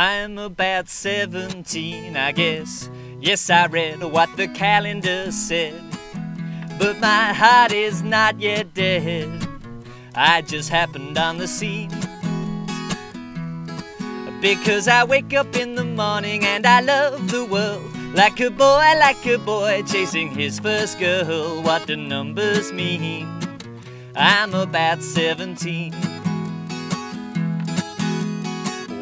I'm about 17, I guess. Yes, I read what the calendar said. But my heart is not yet dead. I just happened on the scene. Because I wake up in the morning and I love the world. Like a boy, like a boy, chasing his first girl. What do numbers mean? I'm about 17.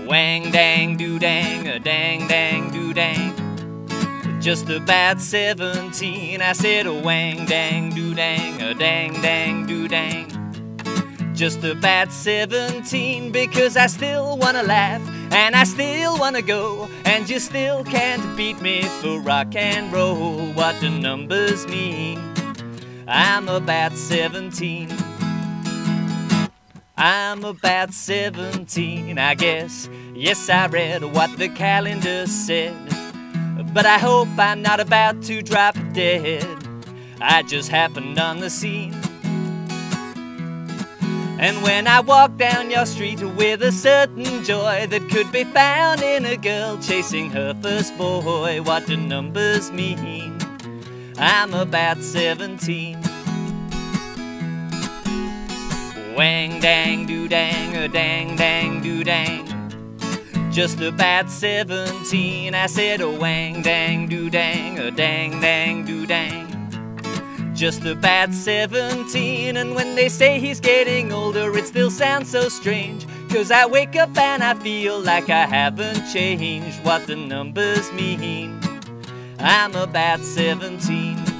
Wang dang do dang, a dang dang do dang. Just about 17, I said a wang dang do dang, a dang dang do dang. Just about 17 because I still wanna laugh and I still wanna go and you still can't beat me for rock and roll. What do numbers mean? I'm about 17. I'm about 17, I guess. Yes, I read what the calendar said. But I hope I'm not about to drop dead. I just happened on the scene. And when I walk down your street with a certain joy that could be found in a girl chasing her first boy, what do numbers mean? I'm about 17. Wang dang doo dang, a dang dang doo dang. Just about 17, I said a wang dang doo dang, a dang dang doo dang. Just about 17, and when they say he's getting older, it still sounds so strange. Cause I wake up and I feel like I haven't changed what the numbers mean. I'm about 17.